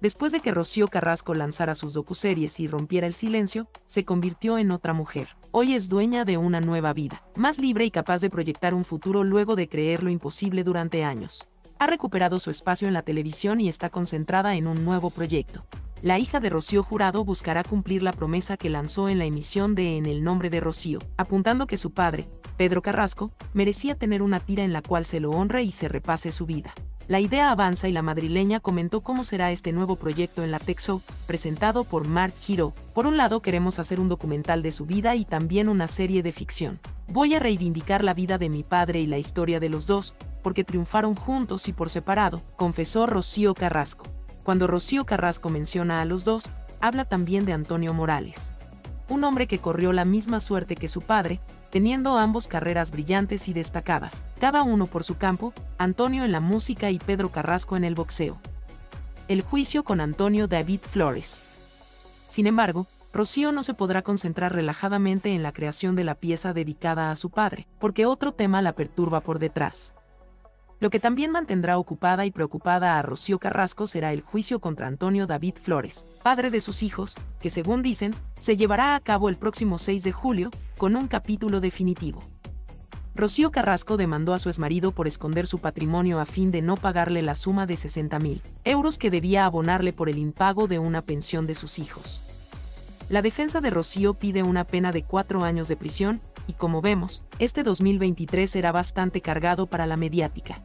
Después de que Rocío Carrasco lanzara sus docuseries y rompiera el silencio, se convirtió en otra mujer. Hoy es dueña de una nueva vida, más libre y capaz de proyectar un futuro luego de creer lo imposible durante años. Ha recuperado su espacio en la televisión y está concentrada en un nuevo proyecto. La hija de Rocío Jurado buscará cumplir la promesa que lanzó en la emisión de En el nombre de Rocío, apuntando que su padre, Pedro Carrasco, merecía tener una tira en la cual se lo honre y se repase su vida. La idea avanza y la madrileña comentó cómo será este nuevo proyecto en la Show, presentado por Mark Giro. Por un lado queremos hacer un documental de su vida y también una serie de ficción. Voy a reivindicar la vida de mi padre y la historia de los dos, porque triunfaron juntos y por separado, confesó Rocío Carrasco. Cuando Rocío Carrasco menciona a los dos, habla también de Antonio Morales un hombre que corrió la misma suerte que su padre, teniendo ambos carreras brillantes y destacadas, cada uno por su campo, Antonio en la música y Pedro Carrasco en el boxeo. El juicio con Antonio David Flores. Sin embargo, Rocío no se podrá concentrar relajadamente en la creación de la pieza dedicada a su padre, porque otro tema la perturba por detrás. Lo que también mantendrá ocupada y preocupada a Rocío Carrasco será el juicio contra Antonio David Flores, padre de sus hijos, que según dicen, se llevará a cabo el próximo 6 de julio, con un capítulo definitivo. Rocío Carrasco demandó a su exmarido por esconder su patrimonio a fin de no pagarle la suma de 60 mil euros que debía abonarle por el impago de una pensión de sus hijos. La defensa de Rocío pide una pena de cuatro años de prisión y como vemos, este 2023 será bastante cargado para la mediática.